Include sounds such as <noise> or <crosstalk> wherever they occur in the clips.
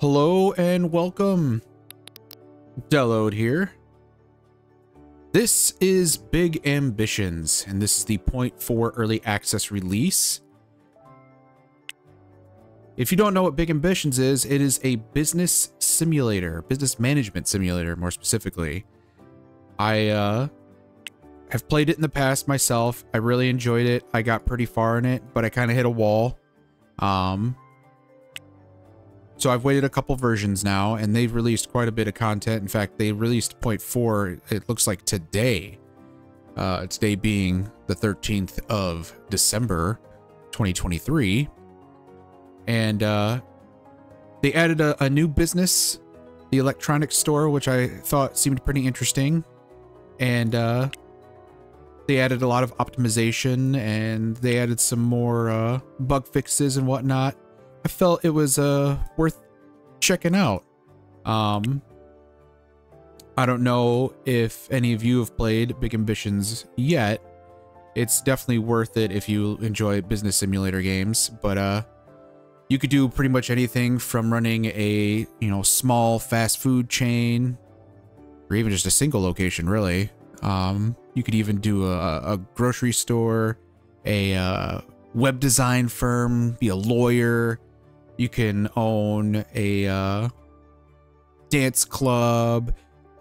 Hello and welcome. Delod here. This is Big Ambitions, and this is the 0.4 early access release. If you don't know what Big Ambitions is, it is a business simulator, business management simulator, more specifically. I uh, have played it in the past myself. I really enjoyed it. I got pretty far in it, but I kind of hit a wall. Um, so I've waited a couple versions now, and they've released quite a bit of content. In fact, they released 0.4, it looks like today. Uh, today being the 13th of December, 2023. And uh, they added a, a new business, the electronics store, which I thought seemed pretty interesting. And uh, they added a lot of optimization, and they added some more uh, bug fixes and whatnot. I felt it was uh worth checking out. Um I don't know if any of you have played Big Ambitions yet. It's definitely worth it if you enjoy business simulator games, but uh you could do pretty much anything from running a, you know, small fast food chain or even just a single location, really. Um you could even do a, a grocery store, a uh, web design firm, be a lawyer, you can own a uh, dance club,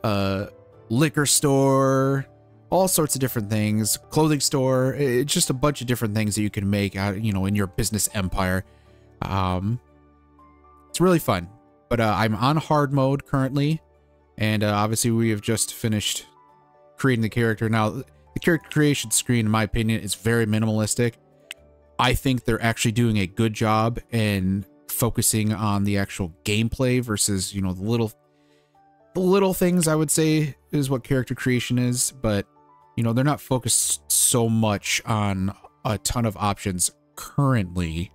a liquor store, all sorts of different things, clothing store. It's just a bunch of different things that you can make out, you know, in your business empire. Um, it's really fun. But uh, I'm on hard mode currently, and uh, obviously we have just finished creating the character. Now, the character creation screen, in my opinion, is very minimalistic. I think they're actually doing a good job in focusing on the actual gameplay versus, you know, the little the little things I would say is what character creation is, but you know, they're not focused so much on a ton of options currently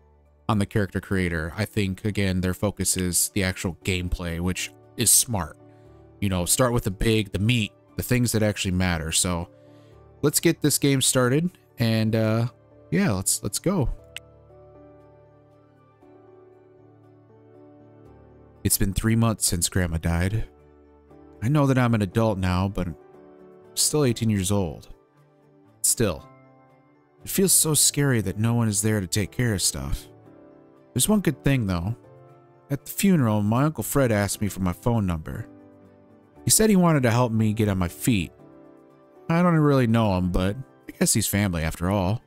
on the character creator. I think again their focus is the actual gameplay, which is smart. You know, start with the big, the meat, the things that actually matter. So let's get this game started and uh yeah, let's let's go. It's been three months since Grandma died. I know that I'm an adult now, but I'm still 18 years old. Still, it feels so scary that no one is there to take care of stuff. There's one good thing, though. At the funeral, my Uncle Fred asked me for my phone number. He said he wanted to help me get on my feet. I don't really know him, but I guess he's family after all.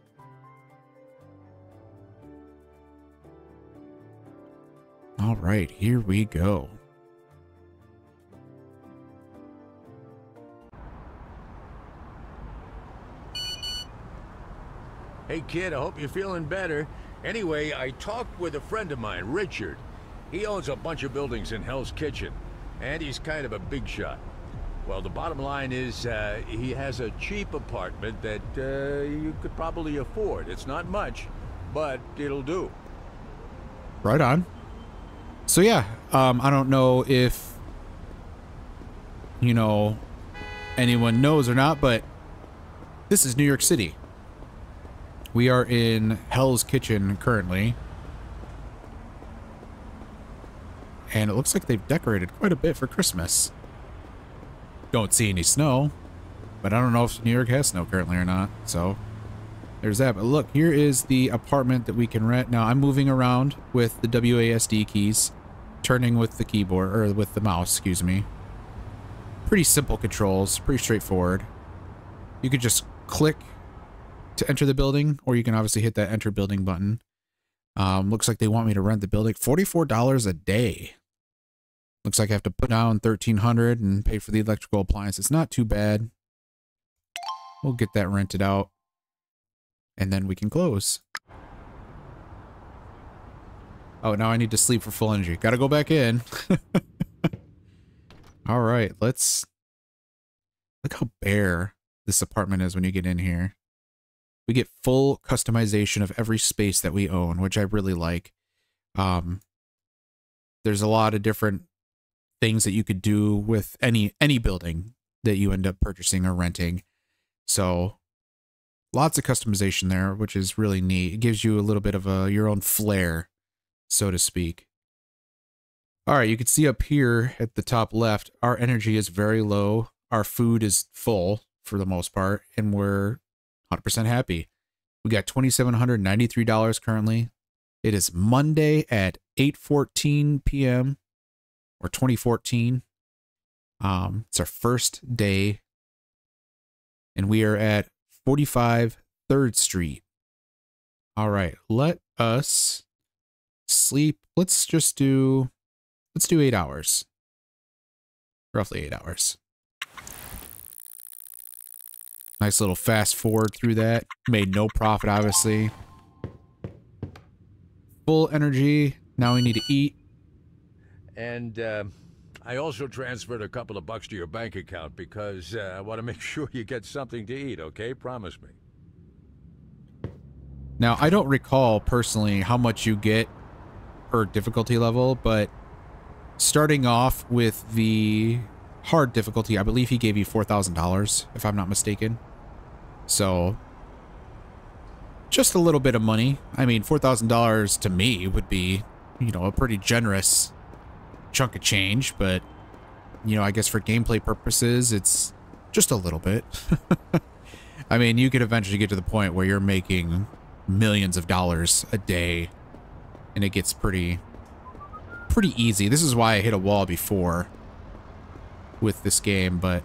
All right, here we go. Hey kid, I hope you're feeling better. Anyway, I talked with a friend of mine, Richard. He owns a bunch of buildings in Hell's Kitchen, and he's kind of a big shot. Well, the bottom line is, uh, he has a cheap apartment that uh, you could probably afford. It's not much, but it'll do. Right on. So yeah, um, I don't know if you know anyone knows or not, but this is New York City. We are in Hell's Kitchen currently. And it looks like they've decorated quite a bit for Christmas. Don't see any snow, but I don't know if New York has snow currently or not, so there's that. But look, here is the apartment that we can rent. Now, I'm moving around with the WASD keys, turning with the keyboard, or with the mouse, excuse me. Pretty simple controls, pretty straightforward. You could just click to enter the building, or you can obviously hit that enter building button. Um, looks like they want me to rent the building. $44 a day. Looks like I have to put down 1300 and pay for the electrical appliance. It's not too bad. We'll get that rented out. And then we can close. Oh, now I need to sleep for full energy. Gotta go back in. <laughs> All right, let's... Look how bare this apartment is when you get in here. We get full customization of every space that we own, which I really like. Um, there's a lot of different things that you could do with any any building that you end up purchasing or renting. So lots of customization there, which is really neat. It gives you a little bit of a your own flair, so to speak. All right, you can see up here at the top left, our energy is very low. Our food is full for the most part, and we're 100% happy. We got $2,793 currently. It is Monday at 8:14 p.m. or 2014. Um, it's our first day, and we are at 45 3rd Street. All right, let us sleep. Let's just do, let's do eight hours. Roughly eight hours. Nice little fast forward through that. Made no profit, obviously. Full energy. Now we need to eat. And uh, I also transferred a couple of bucks to your bank account because uh, I want to <laughs> make sure you get something to eat, okay? Promise me. Now, I don't recall personally how much you get per difficulty level, but starting off with the hard difficulty, I believe he gave you $4,000, if I'm not mistaken. So, just a little bit of money. I mean, $4,000 to me would be, you know, a pretty generous chunk of change, but, you know, I guess for gameplay purposes, it's just a little bit. <laughs> I mean, you could eventually get to the point where you're making millions of dollars a day and it gets pretty pretty easy. This is why I hit a wall before with this game, but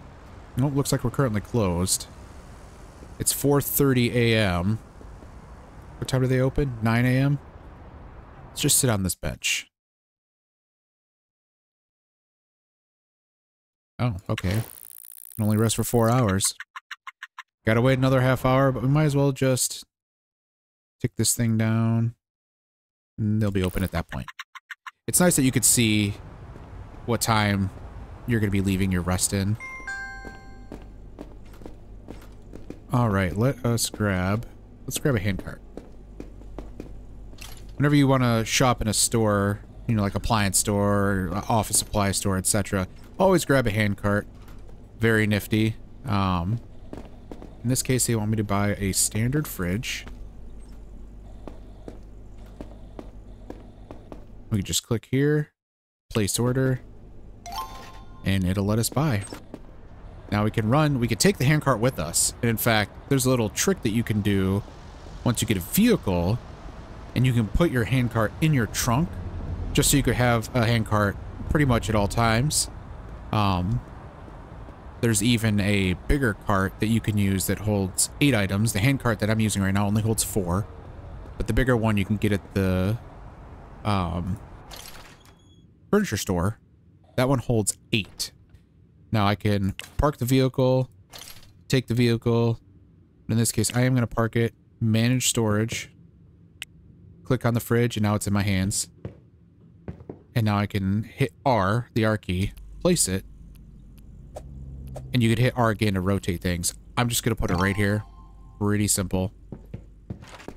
you know, it looks like we're currently closed. It's 4.30 a.m. What time do they open? 9 a.m.? Let's just sit on this bench. Oh, okay. Can only rest for four hours. Gotta wait another half hour, but we might as well just Take this thing down. And they'll be open at that point. It's nice that you could see what time you're to be leaving your rest in. Alright, let us grab... Let's grab a handcart. Whenever you want to shop in a store, you know, like appliance store, office supply store, etc., always grab a handcart. Very nifty. Um, in this case, they want me to buy a standard fridge. We can just click here, place order, and it'll let us buy. Now we can run, we can take the handcart with us. And in fact, there's a little trick that you can do once you get a vehicle and you can put your handcart in your trunk just so you could have a handcart pretty much at all times. Um, there's even a bigger cart that you can use that holds eight items. The hand cart that I'm using right now only holds four, but the bigger one you can get at the um, furniture store, that one holds eight. Now I can park the vehicle, take the vehicle. In this case, I am going to park it, manage storage, click on the fridge, and now it's in my hands. And now I can hit R, the R key, place it, and you can hit R again to rotate things. I'm just going to put it right here. Pretty simple.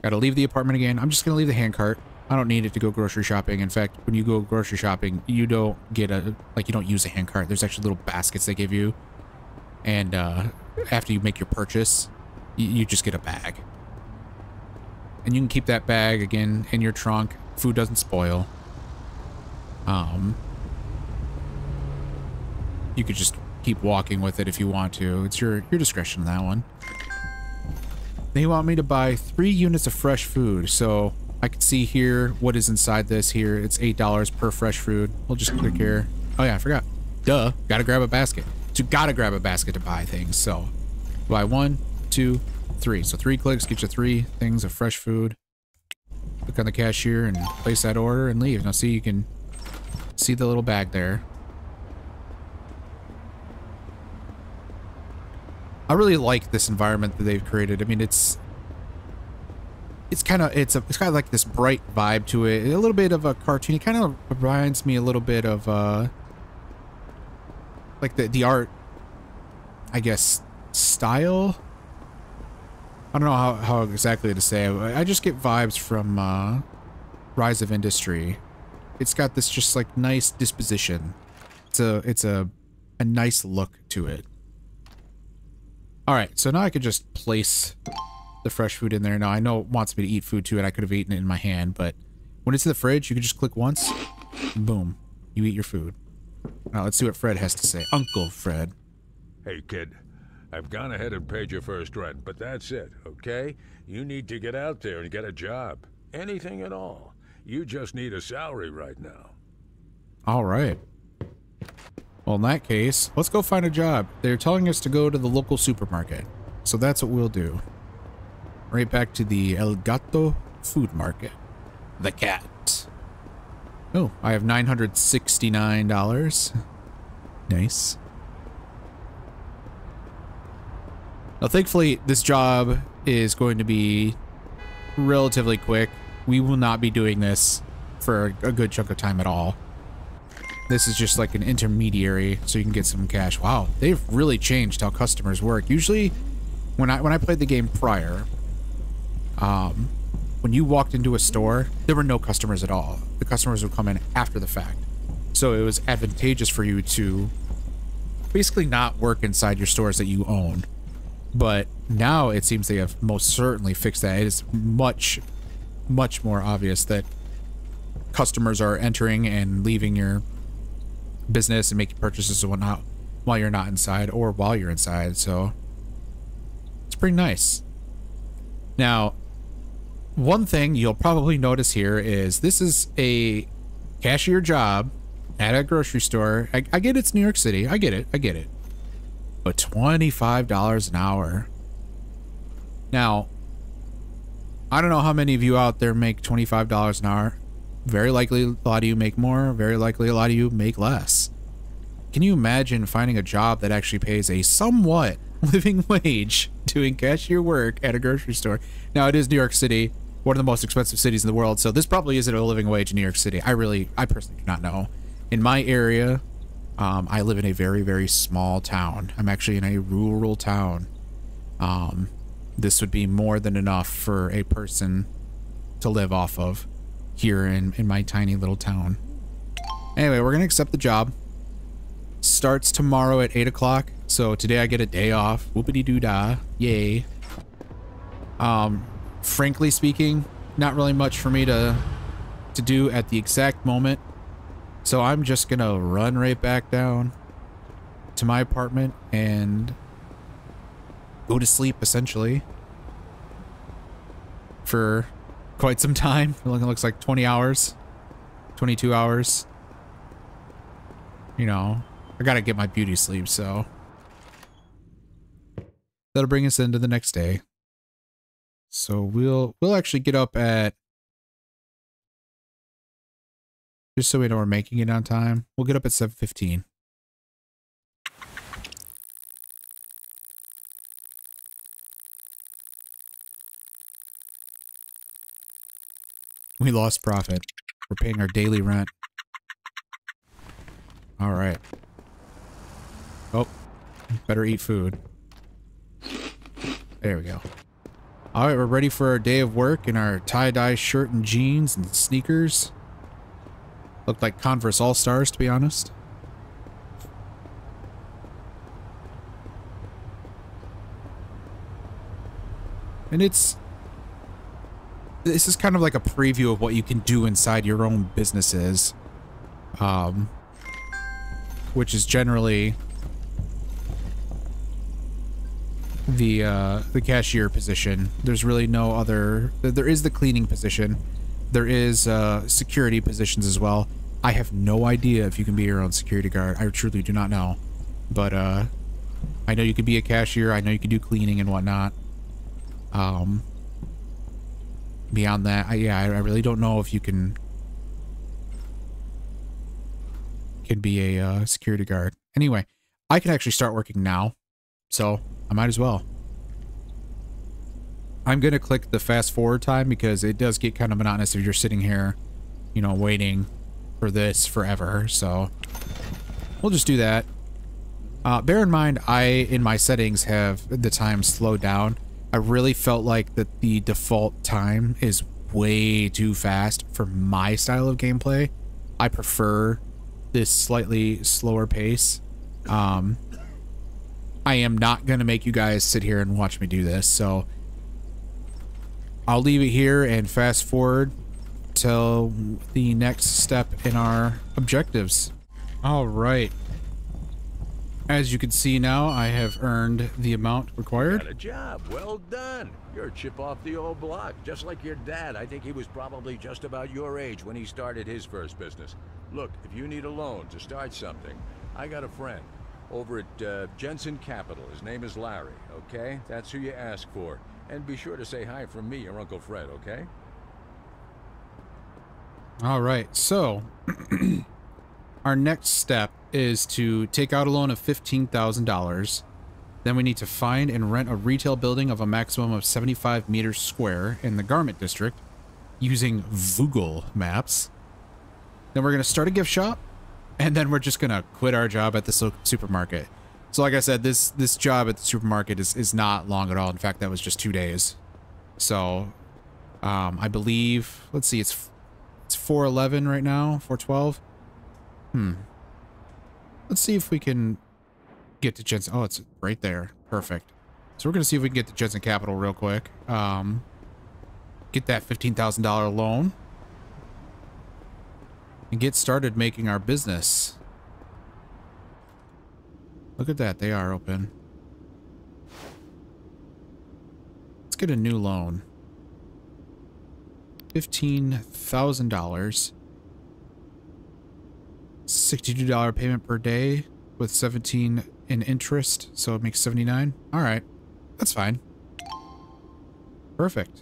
Got to leave the apartment again. I'm just going to leave the handcart. I don't need it to go grocery shopping. In fact, when you go grocery shopping, you don't get a, like, you don't use a handcart. There's actually little baskets they give you. And uh, after you make your purchase, you, you just get a bag. And you can keep that bag, again, in your trunk. Food doesn't spoil. Um, you could just keep walking with it if you want to. It's your, your discretion on that one. They want me to buy three units of fresh food, so I can see here what is inside this here. It's $8 per fresh food. We'll just click here. Oh yeah, I forgot. Duh, gotta grab a basket. So gotta grab a basket to buy things. So buy one, two, three. So three clicks get you three things of fresh food. Click on the cashier and place that order and leave. Now see, you can see the little bag there. I really like this environment that they've created. I mean, it's it's kind of it's a it's kind of like this bright vibe to it. A little bit of a cartoon. It kind of reminds me a little bit of uh like the the art I guess style. I don't know how, how exactly to say it. I just get vibes from uh Rise of Industry. It's got this just like nice disposition. It's a it's a a nice look to it. All right, so now I could just place the fresh food in there. Now, I know it wants me to eat food too, and I could have eaten it in my hand, but when it's in the fridge, you can just click once, boom. You eat your food. Now let's see what Fred has to say. Uncle Fred. Hey, kid. I've gone ahead and paid your first rent, but that's it, okay? You need to get out there and get a job. Anything at all. You just need a salary right now. All right. Well, in that case, let's go find a job. They're telling us to go to the local supermarket. So that's what we'll do. Right back to the El Gato food market. The cat. Oh, I have $969. <laughs> Nice. Now, thankfully, this job is going to be relatively quick. We will not be doing this for a good chunk of time at all. This is just like an intermediary so you can get some cash. Wow, they've really changed how customers work. Usually when I when I played the game prior, um, when you walked into a store, there were no customers at all. The customers would come in after the fact. So it was advantageous for you to basically not work inside your stores that you own. But now it seems they have most certainly fixed that. It is much, much more obvious that customers are entering and leaving your business and making purchases and whatnot while you're not inside or while you're inside. So it's pretty nice. Now, one thing you'll probably notice here is this is a cashier job at a grocery store. I, I get it's New York City. I get it. I get it. But $25 an hour. Now, I don't know how many of you out there make $25 an hour. Very likely a lot of you make more. Very likely a lot of you make less. Can you imagine finding a job that actually pays a somewhat <laughs> living wage doing cashier work at a grocery store? Now, it is New York City, one of the most expensive cities in the world, so this probably isn't a living wage in New York City. I really, I personally do not know. In my area, um, I live in a very, very small town. I'm actually in a rural town. Um, this would be more than enough for a person to live off of here in, in my tiny little town. Anyway, we're going to accept the job. Starts tomorrow at 8 o'clock. So today I get a day off. Whoopity-doo-dah. Yay. Um, frankly speaking, not really much for me to, to do at the exact moment. So I'm just going to run right back down to my apartment and go to sleep, essentially. For quite some time. It looks like 20 hours, 22 hours. You know, I gotta get my beauty sleep, so. That'll bring us into the next day. So we'll, we'll actually get up at, just so we know we're making it on time, we'll get up at 7.15. We lost profit. We're paying our daily rent. All right. Oh, better eat food. There we go. All right, we're ready for our day of work in our tie-dye shirt and jeans and sneakers. Looked like Converse All-Stars, to be honest. And it's this is kind of like a preview of what you can do inside your own businesses. Um, which is generally the uh, the cashier position. There's really no other. There is the cleaning position. There is uh, security positions as well. I have no idea if you can be your own security guard. I truly do not know. But uh, I know you could be a cashier. I know you can do cleaning and whatnot. Um, beyond that, I, yeah, I, I really don't know if you can can be a uh, security guard. Anyway, I can actually start working now, so I might as well. I'm going to click the fast forward time because it does get kind of monotonous if you're sitting here, you know, waiting for this forever. So we'll just do that. Uh, bear in mind, I, in my settings, have the time slowed down. I really felt like that the default time is way too fast for my style of gameplay. I prefer this slightly slower pace. Um, I am not going to make you guys sit here and watch me do this, so I'll leave it here and fast forward till the next step in our objectives. All right. As you can see now, I have earned the amount required. Got a job. Well done. You're a chip off the old block. Just like your dad, I think he was probably just about your age when he started his first business. Look, if you need a loan to start something, I got a friend over at uh, Jensen Capital. His name is Larry, okay? That's who you ask for. And be sure to say hi from me, your Uncle Fred, okay? All right, so <clears throat> our next step is to take out a loan of $15,000. Then we need to find and rent a retail building of a maximum of 75 meters square in the garment district using Google Maps. Then we're going to start a gift shop and then we're just going to quit our job at the supermarket. So like I said, this this job at the supermarket is, is not long at all. In fact, that was just two days. So um, I believe, let's see, it's it's 411 right now, 412. Hmm. Let's see if we can get to Jensen. Oh, it's right there. Perfect. So we're going to see if we can get to Jensen Capital real quick. Um, get that $15,000 loan. And get started making our business. Look at that. They are open. Let's get a new loan. $15,000. $62 payment per day with 17 in interest, so it makes 79. All right. That's fine. Perfect.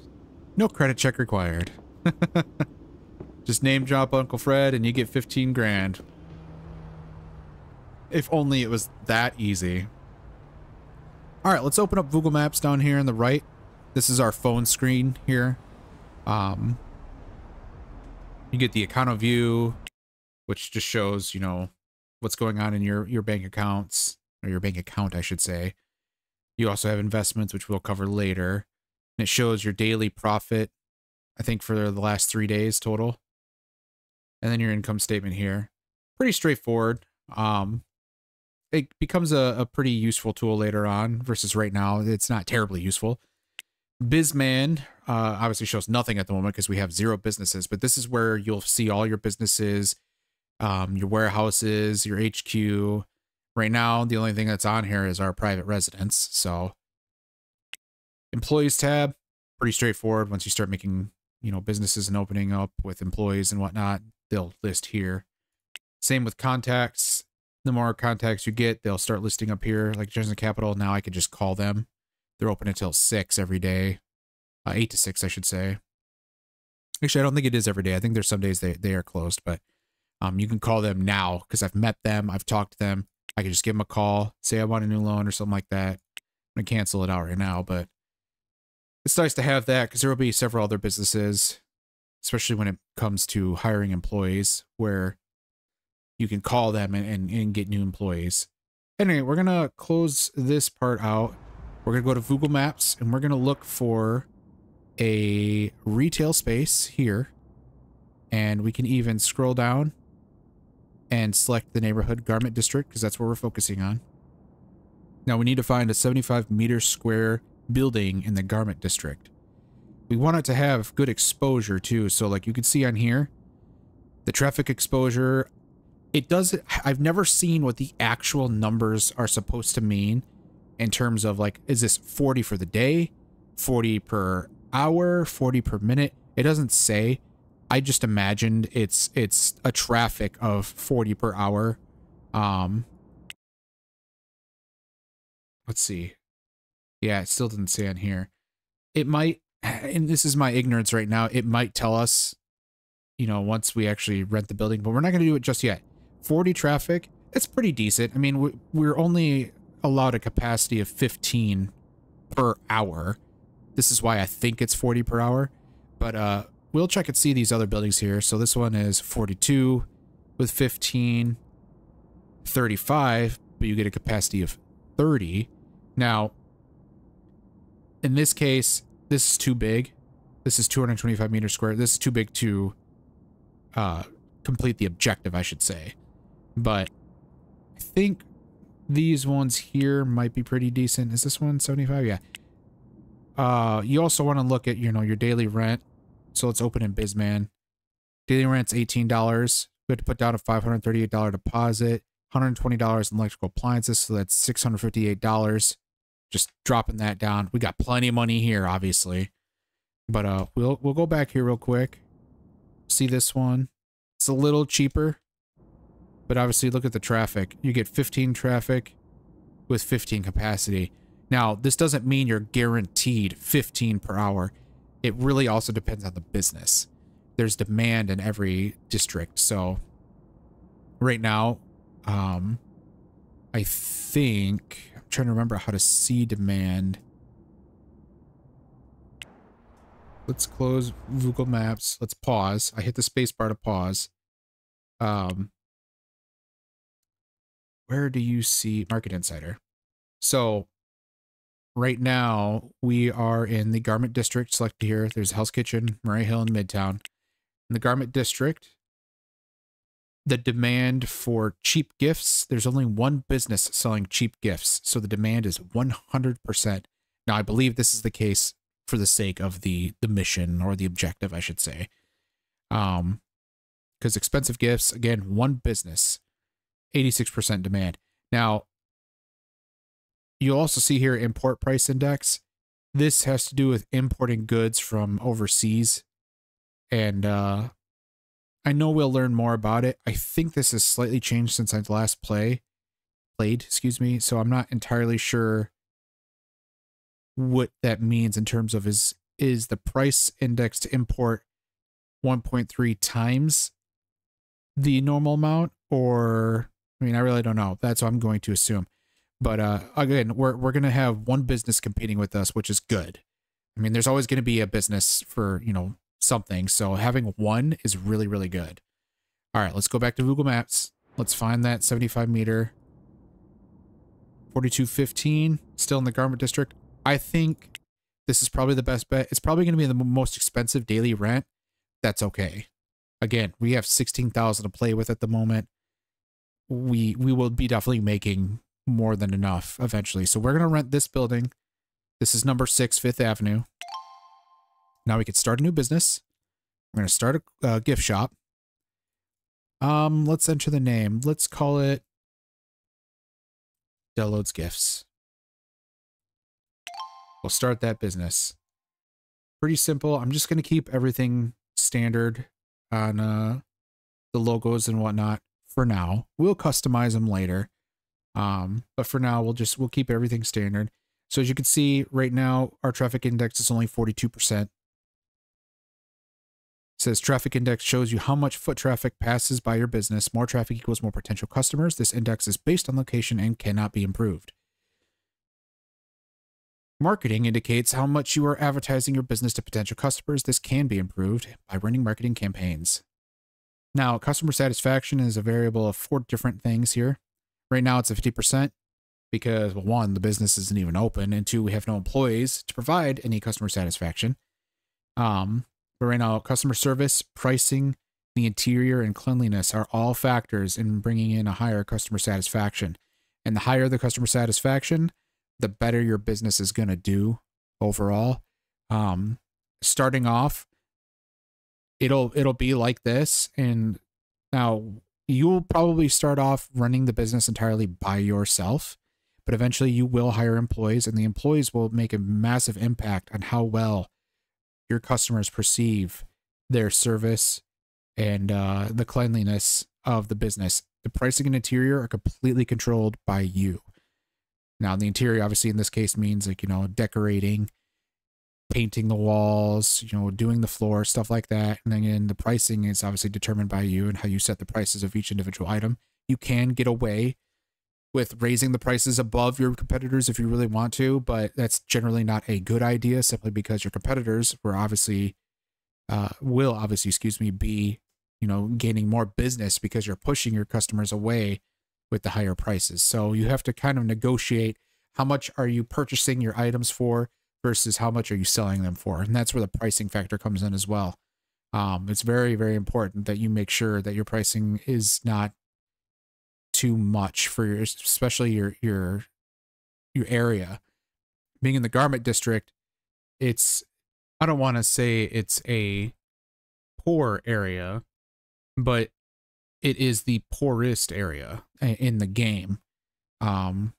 No credit check required. <laughs> Just name drop Uncle Fred and you get 15 grand. If only it was that easy. All right, let's open up Google Maps down here on the right. This is our phone screen here. Um, you get the account view, which just shows, you know, what's going on in your, your bank accounts, or your bank account, I should say. You also have investments, which we'll cover later. And it shows your daily profit, I think, for the last three days total. And then your income statement here. Pretty straightforward. Um, it becomes a, a pretty useful tool later on versus right now. It's not terribly useful. Bizman uh, obviously shows nothing at the moment because we have zero businesses, but this is where you'll see all your businesses, um, your warehouses, your HQ. Right now, the only thing that's on here is our private residence. So, employees tab, pretty straightforward. Once you start making, you know, businesses and opening up with employees and whatnot, they'll list here. Same with contacts. The more contacts you get, they'll start listing up here. Like Jensen Capital, now I can just call them. They're open until 6 every day. Uh, 8 to 6, I should say. Actually, I don't think it is every day. I think there's some days they, they are closed, but um, you can call them now because I've met them. I've talked to them. I can just give them a call, say I want a new loan or something like that. I'm to cancel it out right now, but it's nice to have that because there will be several other businesses, especially when it comes to hiring employees, where you can call them and, and, and get new employees. Anyway, we're going to close this part out. We're going to go to Google Maps and we're going to look for a retail space here. And we can even scroll down and select the neighborhood garment district because that's where we're focusing on. Now we need to find a 75 meter square building in the garment district. We want it to have good exposure too. So like you can see on here, the traffic exposure, it does, I've never seen what the actual numbers are supposed to mean in terms of like, is this 40 for the day, 40 per hour, 40 per minute? It doesn't say. I just imagined it's it's a traffic of 40 per hour. Um Let's see. Yeah, it still didn't say on here. It might <sighs> and this is my ignorance right now. It might tell us you know, once we actually rent the building, but we're not going to do it just yet. 40 traffic, it's pretty decent. I mean, we're only allowed a capacity of 15 per hour. This is why I think it's 40 per hour. But uh, we'll check and see these other buildings here. So this one is 42 with 15, 35, but you get a capacity of 30. Now, in this case, this is too big. This is 225 meters square. This is too big to uh, complete the objective, I should say. But I think these ones here might be pretty decent. Is this one 75? Yeah. Uh, you also want to look at, you know, your daily rent. So let's open in Bizman. Daily rent's $18. We had to put down a $538 deposit, $120 in electrical appliances, so that's $658. Just dropping that down. We got plenty of money here, obviously. But uh we'll we'll go back here real quick. See this one. It's a little cheaper. But obviously look at the traffic. You get 15 traffic with 15 capacity. Now, this doesn't mean you're guaranteed 15 per hour. It really also depends on the business. There's demand in every district. So right now, um, I think I'm trying to remember how to see demand. Let's close Google Maps. Let's pause. I hit the space bar to pause. Um, where do you see Market Insider? So right now we are in the garment district selected here. There's Hell's Kitchen, Murray Hill, and Midtown. In the garment district, the demand for cheap gifts, there's only one business selling cheap gifts. So the demand is 100%. Now, I believe this is the case for the sake of the the mission or the objective, I should say. Um, because expensive gifts, again, one business, 86% demand. Now, you'll also see here import price index. This has to do with importing goods from overseas. And uh, I know we'll learn more about it. I think this has slightly changed since I last play played, excuse me. So I'm not entirely sure what that means in terms of is is the price index to import 1.3 times the normal amount or I mean I really don't know. That's what I'm going to assume. But uh, again, we're we're gonna have one business competing with us, which is good. I mean, there's always gonna be a business for you know something, so having one is really really good. All right, let's go back to Google Maps. Let's find that 75 meter. 4215, still in the garment district. I think this is probably the best bet. It's probably going to be the most expensive daily rent. That's okay. Again, we have 16,000 to play with at the moment. We we will be definitely making more than enough eventually. So we're going to rent this building. This is number six, Fifth Avenue. Now we can start a new business. We're going to start a uh, gift shop. Um, let's enter the name. Let's call it Delod's Gifts. We'll start that business. Pretty simple. I'm just going to keep everything standard on uh, the logos and whatnot for now. We'll customize them later. Um, but for now, we'll just, we'll keep everything standard. So as you can see right now, our traffic index is only 42%. It says traffic index shows you how much foot traffic passes by your business. More traffic equals more potential customers. This index is based on location and cannot be improved. Marketing indicates how much you are advertising your business to potential customers. This can be improved by running marketing campaigns. Now, customer satisfaction is a variable of four different things here. Right now, it's a 50% because, well, one, the business isn't even open, and two, we have no employees to provide any customer satisfaction. Um, but right now, customer service, pricing, the interior, and cleanliness are all factors in bringing in a higher customer satisfaction. And the higher the customer satisfaction, the better your business is going to do overall. Um, starting off, it'll it'll be like this, and now you'll probably start off running the business entirely by yourself, but eventually you will hire employees, and the employees will make a massive impact on how well your customers perceive their service and uh, the cleanliness of the business. The pricing and interior are completely controlled by you. Now, the interior, obviously, in this case, means like, you know, decorating, painting the walls, you know, doing the floor, stuff like that. And then the pricing is obviously determined by you and how you set the prices of each individual item. You can get away with raising the prices above your competitors if you really want to, but that's generally not a good idea simply because your competitors were obviously, uh, will obviously, excuse me, be, you know, gaining more business because you're pushing your customers away with the higher prices. So you have to kind of negotiate how much are you purchasing your items for versus how much are you selling them for. And that's where the pricing factor comes in as well. Um, it's very, very important that you make sure that your pricing is not too much for your, especially your, your, your area. Being in the garment district, it's, I don't want to say it's a poor area but it is the poorest area in the game. Um,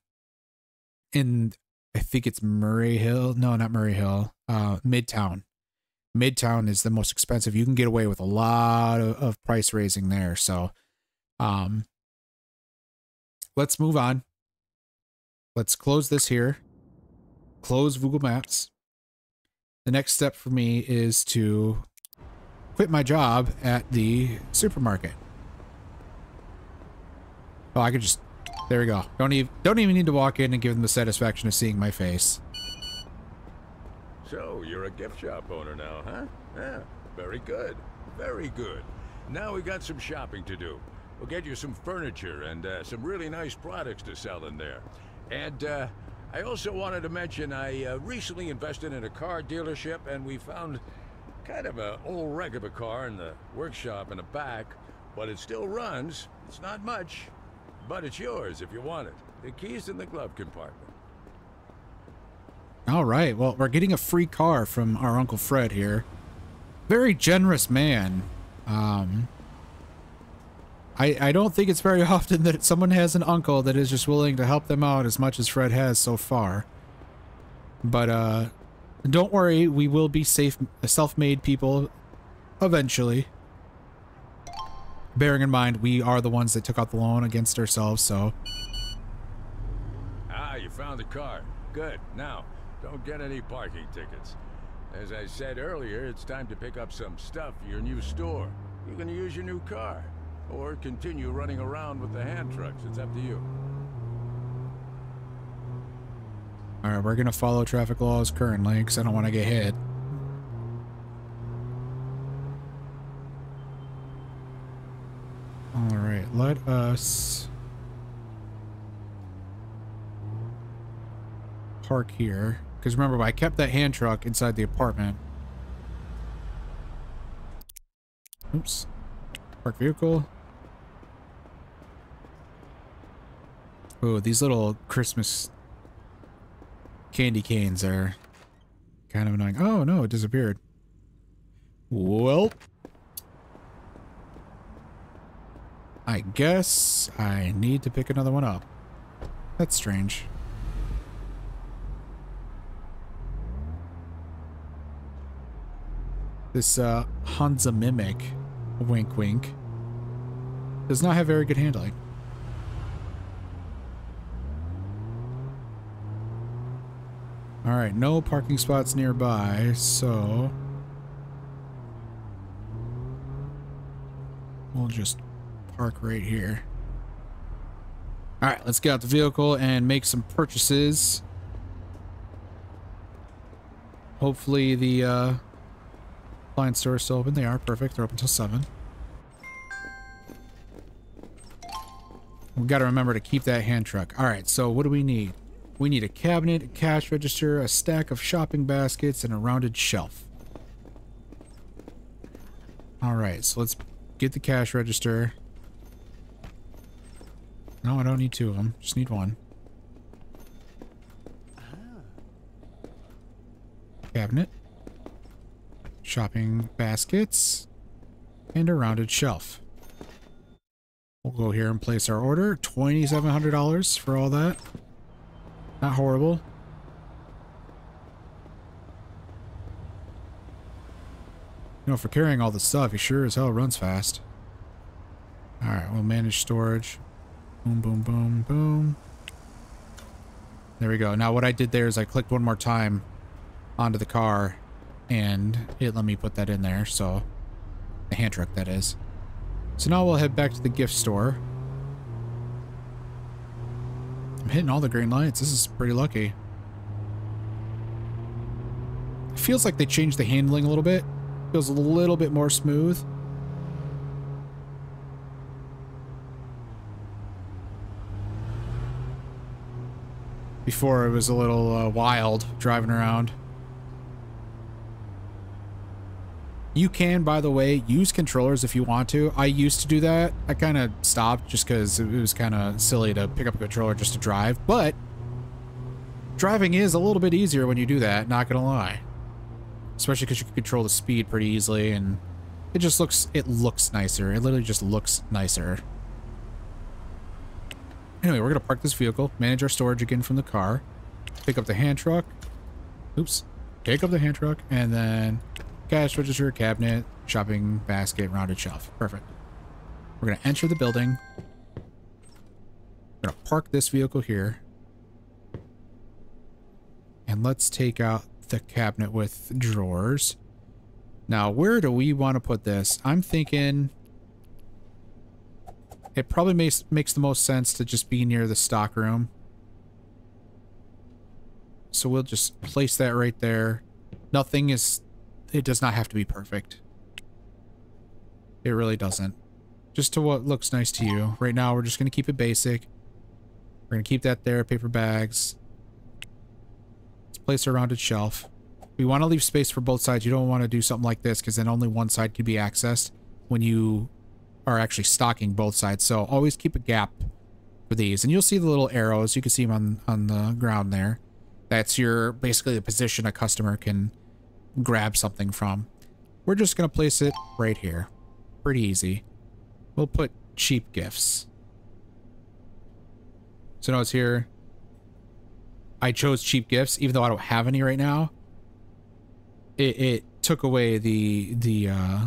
in I think it's Murray Hill. No, not Murray Hill. Uh, Midtown. Midtown is the most expensive. You can get away with a lot of, of price raising there. So, um, let's move on. Let's close this here. Close Google Maps. The next step for me is to quit my job at the supermarket. Oh, I could just... There we go. Don't even, don't even need to walk in and give them the satisfaction of seeing my face. So, you're a gift shop owner now, huh? Yeah, very good. Very good. Now we got some shopping to do. We'll get you some furniture and uh, some really nice products to sell in there. And uh, I also wanted to mention I uh, recently invested in a car dealership and we found kind of an old wreck of a car in the workshop in the back, but it still runs. It's not much, but it's yours if you want it. The key's in the glove compartment. All right. Well, we're getting a free car from our Uncle Fred here. Very generous man. Um, I, I don't think it's very <laughs> often that someone has an uncle that is just willing to help them out as much as Fred has so far. But, uh, don't worry, we will be safe, self-made people eventually. Bearing in mind, we are the ones that took out the loan against ourselves, so... Ah, you found the car. Good. Now, don't get any parking tickets. As I said earlier, it's time to pick up some stuff for your new store. You can use your new car. Or continue running around with the hand trucks. It's up to you. Alright, we're gonna follow traffic laws currently, because I don't want to get hit. Alright, let us... park here. Because remember, I kept that hand truck inside the apartment. Oops. Park vehicle. Oh, these little Christmas candy canes are kind of annoying. Oh, no, it disappeared. Well. I guess I need to pick another one up. That's strange. This uh, Honza Mimic, wink wink, does not have very good handling. Alright, no parking spots nearby, so... We'll just park right here. Alright, let's get out the vehicle and make some purchases. Hopefully the uh, appliance store is still open. They are perfect. They're open until 7. We've got to remember to keep that hand truck. Alright, so what do we need? We need a cabinet, a cash register, a stack of shopping baskets, and a rounded shelf. Alright, so let's get the cash register. No, I don't need two of them. Just need one. Cabinet. Shopping baskets. And a rounded shelf. We'll go here and place our order. $2,700 for all that. Not horrible. You know, for carrying all the stuff, he sure as hell runs fast. Alright, we'll manage storage. Boom, boom, boom, boom. There we go. Now what I did there is I clicked one more time onto the car and it let me put that in there, so the hand truck that is. So now we'll head back to the gift store. I'm hitting all the green lights. This is pretty lucky. It feels like they changed the handling a little bit. Feels a little bit more smooth. Before it was a little uh, wild driving around. You can, by the way, use controllers if you want to. I used to do that. I kind of stopped just because it was kind of silly to pick up a controller just to drive. But driving is a little bit easier when you do that, not going to lie. Especially because you can control the speed pretty easily and It just looks, it looks nicer. It literally just looks nicer. Anyway, we're going to park this vehicle, manage our storage again from the car, pick up the hand truck. Oops. Pick up the hand truck, and then cash register, cabinet, shopping basket, rounded shelf. Perfect. We're going to enter the building. We're going to park this vehicle here. And let's take out the cabinet with drawers. Now, where do we want to put this? I'm thinking it probably makes makes the most sense to just be near the stock room. So we'll just place that right there. Nothing is it does not have to be perfect. It really doesn't. Just to what looks nice to you. Right now, we're just going to keep it basic. We're going to keep that there, paper bags. Let's place a rounded shelf. We want to leave space for both sides. You don't want to do something like this because then only one side can be accessed when you are actually stocking both sides. So always keep a gap for these. And you'll see the little arrows. You can see them on, on the ground there. That's your basically the position a customer can grab something from. We're just going to place it right here. Pretty easy. We'll put cheap gifts. So notice here, I chose cheap gifts, even though I don't have any right now it, it took away the the uh,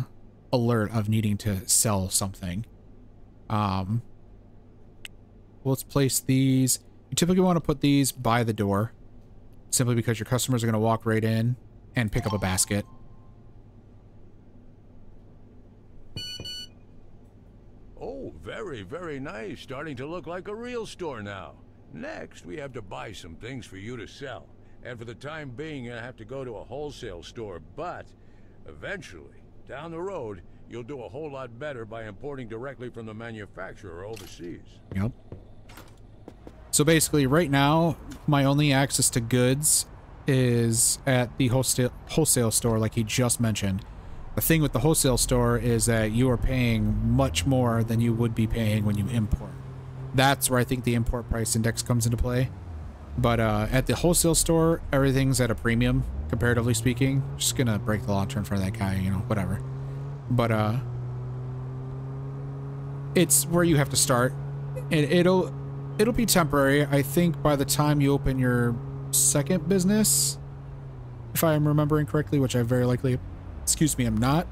alert of needing to sell something. Um, let's place these. You typically want to put these by the door, simply because your customers are going to walk right in and pick up a basket. Oh, very, very nice. Starting to look like a real store now. Next, we have to buy some things for you to sell. And for the time being, you have to go to a wholesale store, but eventually, down the road, you'll do a whole lot better by importing directly from the manufacturer overseas. Yep. So basically, right now, my only access to goods is at the wholesale wholesale store, like he just mentioned. The thing with the wholesale store is that you are paying much more than you would be paying when you import. That's where I think the import price index comes into play. But uh, at the wholesale store, everything's at a premium, comparatively speaking. Just gonna break the law in front of that guy, you know, whatever. But uh, it's where you have to start. And it'll it'll be temporary. I think by the time you open your second business, if I am remembering correctly, which I very likely, excuse me, I'm not.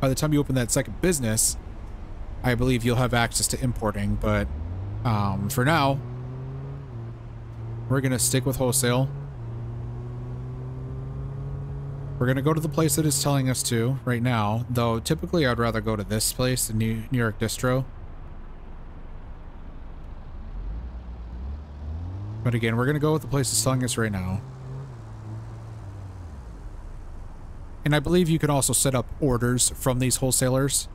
By the time you open that second business, I believe you'll have access to importing. But um, for now, we're going to stick with wholesale. We're going to go to the place that is telling us to right now, though typically I'd rather go to this place, the New, York Distro. But again, we're going to go with the place that's telling us right now. And I believe you can also set up orders from these wholesalers.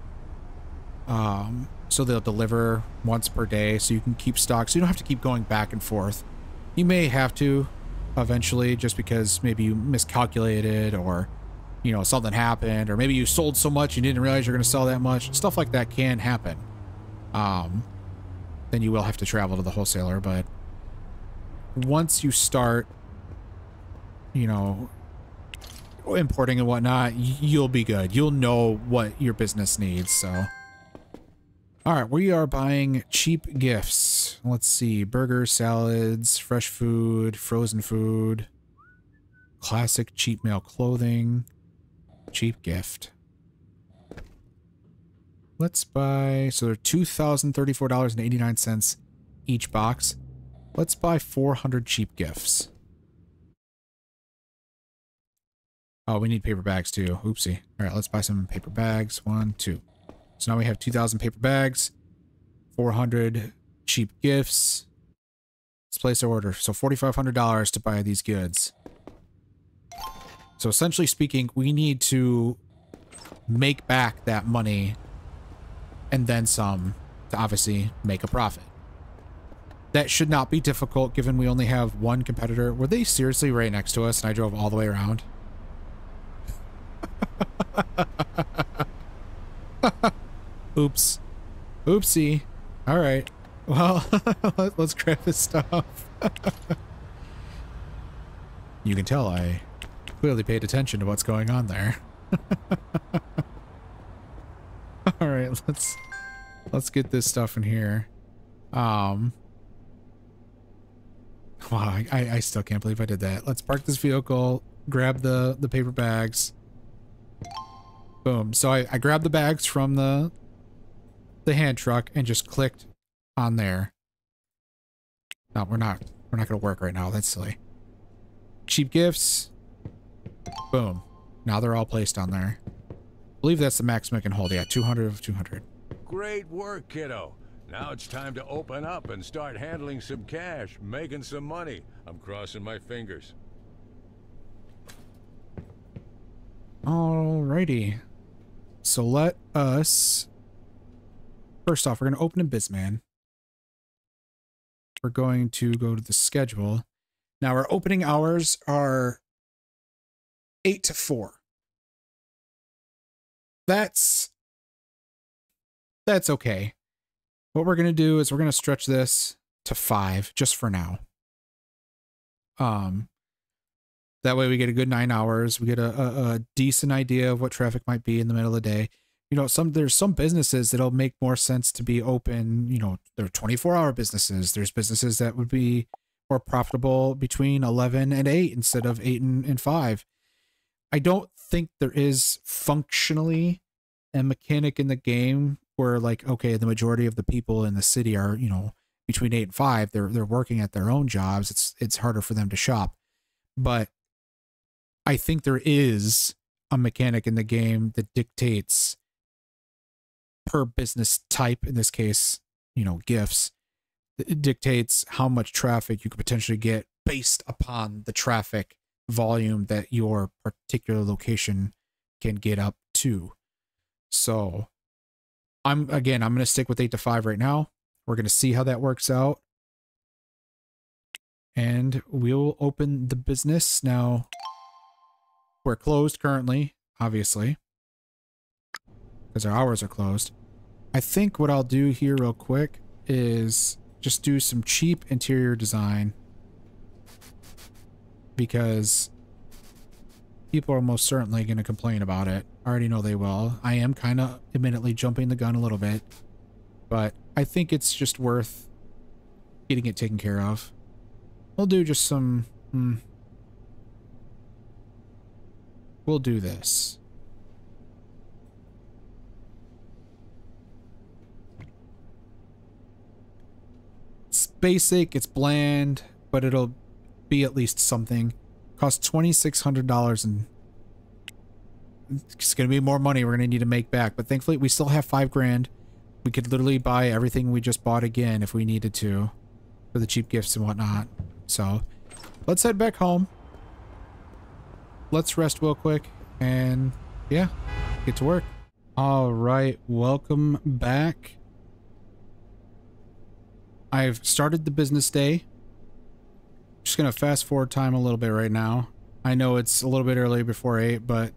Um, so they'll deliver once per day so you can keep stock. So you don't have to keep going back and forth. You may have to eventually just because maybe you miscalculated or, you know, something happened or maybe you sold so much you didn't realize you're going to sell that much. Stuff like that can happen. Um, then you will have to travel to the wholesaler, but once you start, you know, importing and whatnot, you'll be good. You'll know what your business needs, so... All right, we are buying cheap gifts. Let's see, burgers, salads, fresh food, frozen food, classic cheap male clothing, cheap gift. Let's buy, so they're $2,034.89 each box. Let's buy 400 cheap gifts. Oh, we need paper bags too. Oopsie. All right, let's buy some paper bags. One, two. So now we have 2,000 paper bags, 400 cheap gifts. Let's place our order. So $4,500 to buy these goods. So essentially speaking, we need to make back that money and then some to obviously make a profit. That should not be difficult given we only have one competitor. Were they seriously right next to us and I drove all the way around? <laughs> Oops. Oopsie. All right. Well, <laughs> let's grab his stuff. you can tell I clearly paid attention to what's going on there. <laughs> All right, let's let's get this stuff in here. Um Wow, I, I still can't believe I did that. Let's park this vehicle, grab the the paper bags. Boom. So I, I grabbed the bags from the the hand truck and just clicked on there. No, we're not we're not gonna work right now. That's silly. Cheap gifts. Boom. Now they're all placed on there. I believe that's the maximum I can hold. Yeah, 200 of 200. Great work, kiddo. Now it's time to open up and start handling some cash, making some money. I'm crossing my fingers. Alrighty. So let us... First off, we're going to open in Bizman. We're going to go to the schedule. Now, our opening hours are 8 to 4. That's... That's okay. What we're going to do is we're going to stretch this to 5 just for now. Um, that way we get a good nine hours. We get a, a, a, decent idea of what traffic might be in the middle of the day. You know, some there's some businesses that'll make more sense to be open. You know, they're 24 hour businesses. There's businesses that would be more profitable between 11 and 8 instead of 8 and, and 5. I don't think there is functionally a mechanic in the game where like okay the majority of the people in the city are you know between 8 and 5 they're they're working at their own jobs it's it's harder for them to shop but I think there is a mechanic in the game that dictates per business type, in this case, you know, gifts, it dictates how much traffic you could potentially get based upon the traffic volume that your particular location can get up to. So I'm again, I'm going to stick with 8 to 5 right now. We're going to see how that works out. And we'll open the business now. We're closed currently, obviously, because our hours are closed. I think what I'll do here real quick is just do some cheap interior design because people are most certainly going to complain about it. I already know they will. I am kind of admittedly jumping the gun a little bit, but I think it's just worth getting it taken care of. We'll do just some... Hmm, We'll do this. It's basic, it's bland, but it'll be at least something. Cost $2,600 and it's going to be more money we're going to need to make back. But thankfully, we still have five grand. We could literally buy everything we just bought again if we needed to for the cheap gifts and whatnot. So let's head back home let's rest real quick and yeah, get to work. All right, welcome back. I've started the business day. Just gonna fast forward time a little bit right now. I know it's a little bit early before 8, but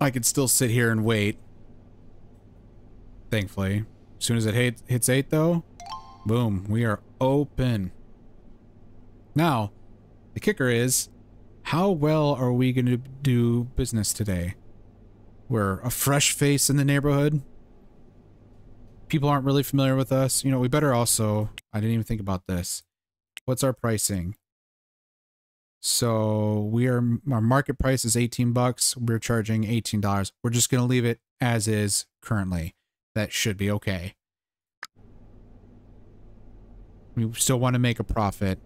I could still sit here and wait. Thankfully. As soon as it hit, hits 8 though, boom, we are open. Now, the kicker is how well are we going to do business today? We're a fresh face in the neighborhood. People aren't really familiar with us. You know, we better also, I didn't even think about this. What's our pricing? So we are, our market price is 18 bucks. We're charging $18. We're just going to leave it as is currently. That should be okay. We still want to make a profit.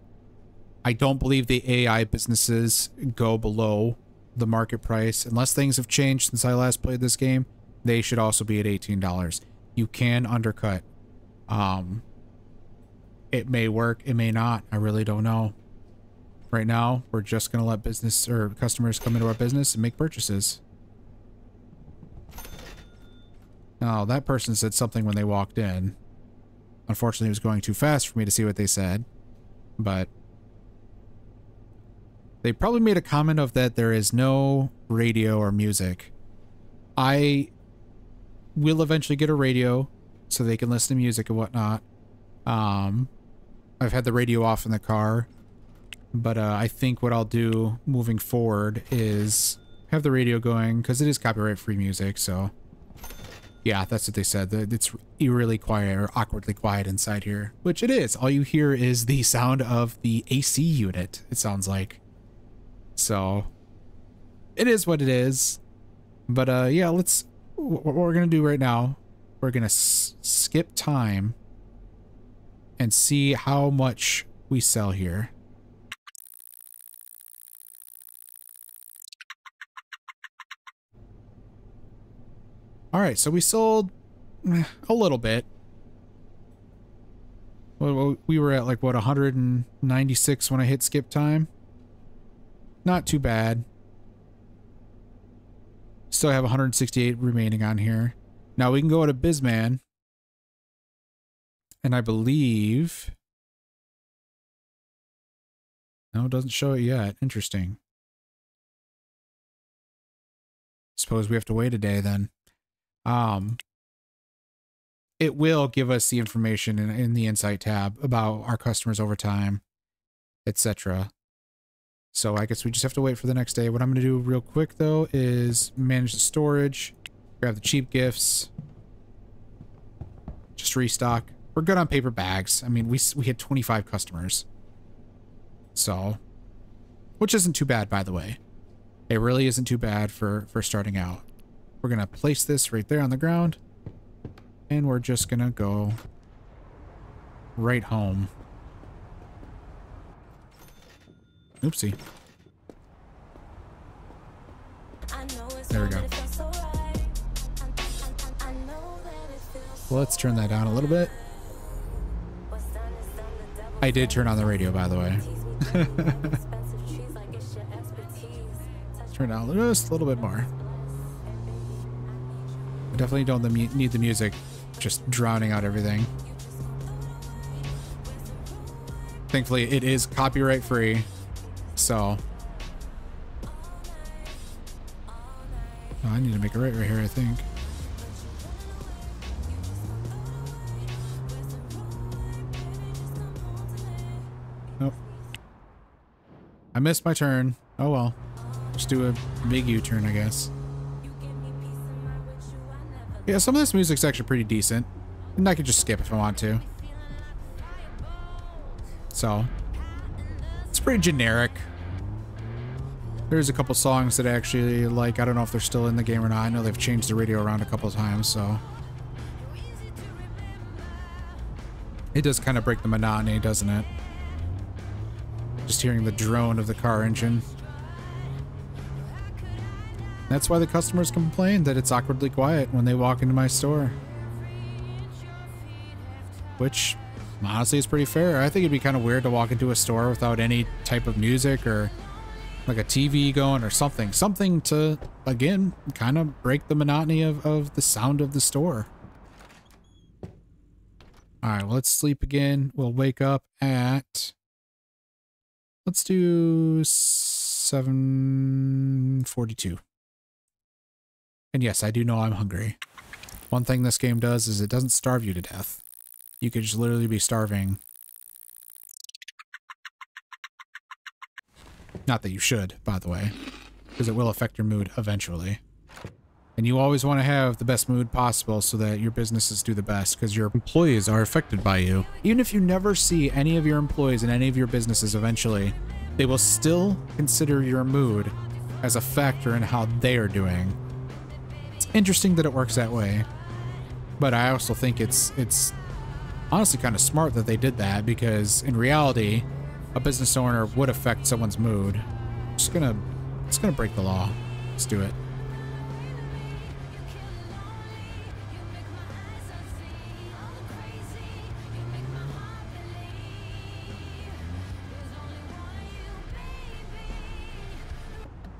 I don't believe the AI businesses go below the market price. Unless things have changed since I last played this game, they should also be at $18. You can undercut. Um, it may work, it may not. I really don't know. Right now, we're just going to let business or customers come into our business and make purchases. Now, that person said something when they walked in. Unfortunately, it was going too fast for me to see what they said. But they probably made a comment of that there is no radio or music. I will eventually get a radio so they can listen to music and whatnot. Um, I've had the radio off in the car, but uh, I think what I'll do moving forward is have the radio going because it is copyright free music. So yeah, that's what they said. It's eerily quiet or awkwardly quiet inside here, which it is. All you hear is the sound of the AC unit, it sounds like. So it is what it is. But uh, yeah, let's, what we're going to do right now, we're going to skip time and see how much we sell here. All right, so we sold eh, a little bit. We were at like, what, 196 when I hit skip time? Not too bad. Still have 168 remaining on here. Now we can go to Bizman. And I believe... No, it doesn't show it yet. Interesting. Suppose we have to wait a day then um, it will give us the information in, in the insight tab about our customers over time, etc. So I guess we just have to wait for the next day. What I'm going to do real quick though is manage the storage, grab the cheap gifts, just restock. We're good on paper bags. I mean, we we had 25 customers. So, which isn't too bad by the way. It really isn't too bad for for starting out. We're going to place this right there on the ground. And we're just going to go right home. Oopsie. There we go. Let's turn that down a little bit. I did turn on the radio, by the way. <laughs> turn down just a little bit more. I definitely don't need the music just drowning out everything. Thankfully, it is copyright free, so... I need to make a right right here, I think. Nope. I missed my turn. Oh well. Just do a big U-turn, I guess. Yeah, some of this music's actually pretty decent. And I could just skip if I want to. So, pretty generic. There's a couple songs that I actually like. I don't know if they're still in the game or not. I know they've changed the radio around a couple times, so. It does kind of break the monotony, doesn't it? Just hearing the drone of the car engine. That's why the customers complain that it's awkwardly quiet when they walk into my store. Which, honestly, it's pretty fair. I think it'd be kind of weird to walk into a store without any type of music or like a TV going or something. Something to, again, kind of break the monotony of, of the sound of the store. All right, well, let's sleep again. We'll wake up at, let's do 742. And yes, I do know I'm hungry. One thing this game does is it doesn't starve you to death. You could just literally be starving. Not that you should, by the way, because it will affect your mood eventually. And you always want to have the best mood possible so that your businesses do the best because your employees are affected by you. Even if you never see any of your employees in any of your businesses eventually, they will still consider your mood as a factor in how they are doing It's interesting that it works that way. But I also think it's it's honestly kind of smart that they did that because in reality, a business owner would affect someone's mood. It's gonna it's gonna break the law. Let's do it.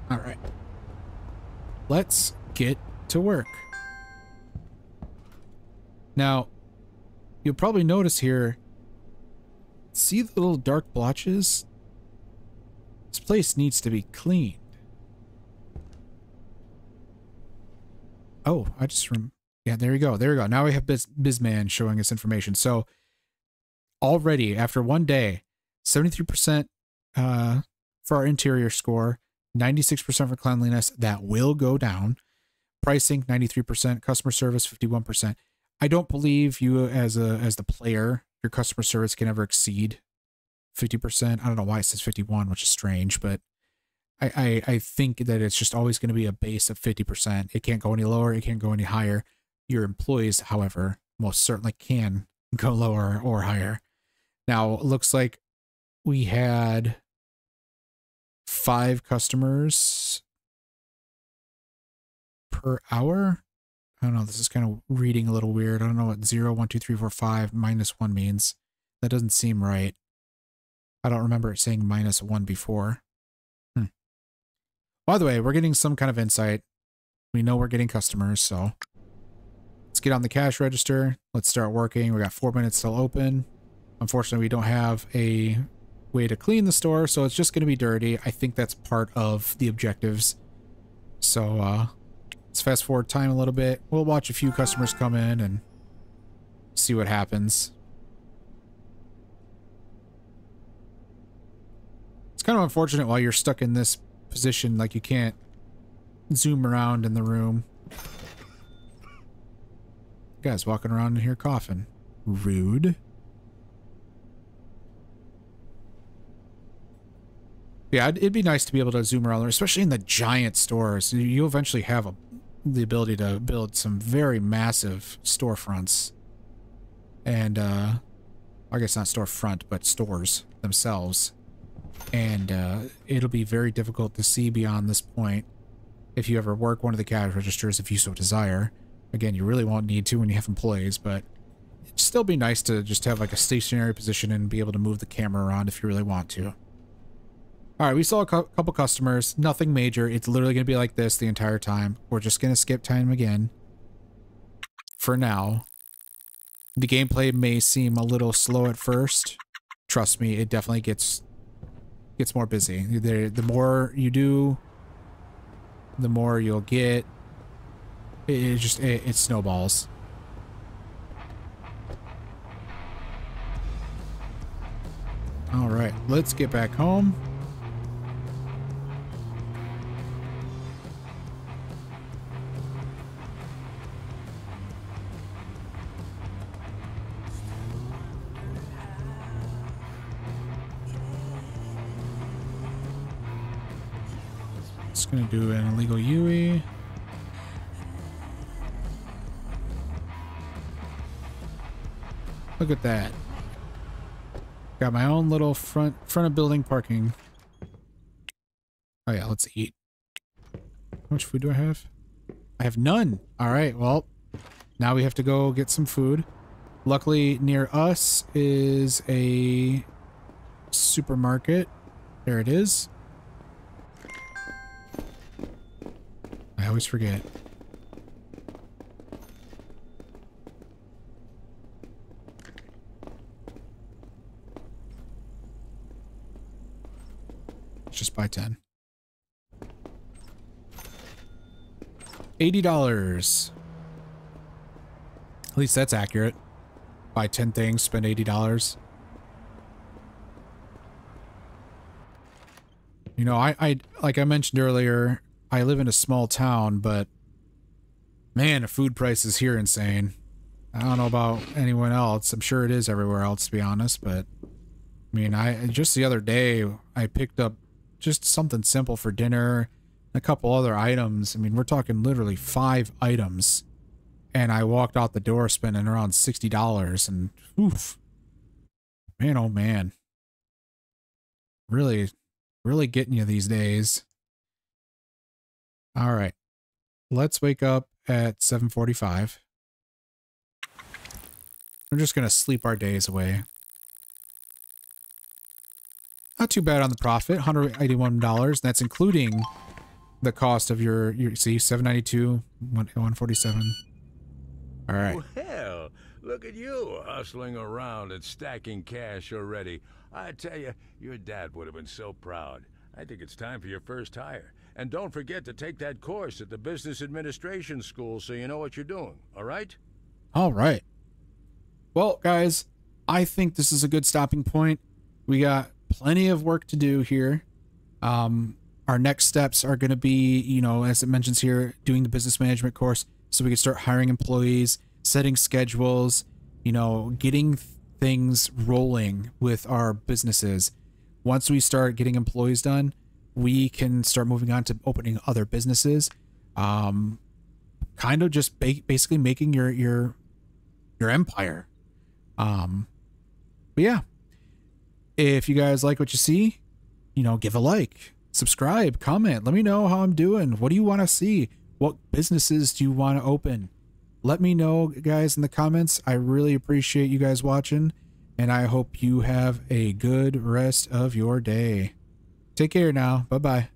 All right. Let's get to work. Now, you'll probably notice here, see the little dark blotches? This place needs to be cleaned. Oh, I just rem yeah, there you go. There you go. Now we have Biz Bizman showing us information. So already after one day, 73% uh, for our interior score, 96% for cleanliness. That will go down. Pricing 93%, customer service 51%. I don't believe you as a as the player, your customer service can ever exceed 50%. I don't know why it says 51, which is strange, but I, I, I think that it's just always going to be a base of 50%. It can't go any lower, it can't go any higher. Your employees, however, most certainly can go lower or higher. Now, it looks like we had five customers per hour. I don't know. This is kind of reading a little weird. I don't know what 0, 1, 2, 3, 4, 5 minus 1 means. That doesn't seem right. I don't remember it saying minus 1 before. Hmm. By the way, we're getting some kind of insight. We know we're getting customers, so let's get on the cash register. Let's start working. We got four minutes still open. Unfortunately, we don't have a way to clean the store, so it's just going to be dirty. I think that's part of the objectives. So, uh, let's fast forward time a little bit. We'll watch a few customers come in and see what happens. It's kind of unfortunate while you're stuck in this position, like you can't zoom around in the room. Guys walking around in here coughing. Rude. Yeah, it'd be nice to be able to zoom around, especially in the giant stores. You eventually have a, the ability to build some very massive storefronts. And, uh, I guess not storefront, but stores themselves. And, uh, it'll be very difficult to see beyond this point if you ever work one of the cash registers, if you so desire. Again, you really won't need to when you have employees, but it'd still be nice to just have like a stationary position and be able to move the camera around if you really want to. All right, we saw a couple customers. Nothing major. It's literally going to be like this the entire time. We're just going to skip time again. For now. The gameplay may seem a little slow at first. Trust me, it definitely gets gets more busy. The, the more you do, the more you'll get. It, it just it, it snowballs. All right, let's get back home. Gonna do an illegal UE. Look at that. Got my own little front front of building parking. Oh yeah, let's eat. How much food do I have? I have none. All right, well, now we have to go get some food. Luckily, near us is a supermarket. There it is. Always forget. Just buy 10. $80. At least that's accurate. Buy 10 things, spend $80. You know, I, I, like I mentioned earlier, I live in a small town, but man, the food prices here insane. I don't know about anyone else. I'm sure it is everywhere else, to be honest, but I mean, I just the other day I picked up just something simple for dinner, a couple other items. I mean, we're talking literally five items, and I walked out the door spending around sixty dollars, and oof, man, oh man, really, really getting you these days. All right. Let's wake up at 7.45. We're just going to sleep our days away. Not too bad on the profit, $181. That's including the cost of your, your see, 792 147 All right. Oh, well, look at you hustling around and stacking cash already. I tell you, your dad would have been so proud. I think it's time for your first hire. And don't forget to take that course at the Business Administration School so you know what you're doing, all right? All right. Well, guys, I think this is a good stopping point. We got plenty of work to do here. Um, our next steps are going to be, you know, as it mentions here, doing the business management course so we can start hiring employees, setting schedules, you know, getting things rolling with our businesses. Once we start getting employees done, we can start moving on to opening other businesses. Um, kind of just ba- basically making your your your empire. Um, but yeah, if you guys like what you see, you know, give a like, subscribe, comment. Let me know how I'm doing. What do you want to see? What businesses do you want to open? Let me know, guys, in the comments. I really appreciate you guys watching, and I hope you have a good rest of your day. Take care now. Bye bye.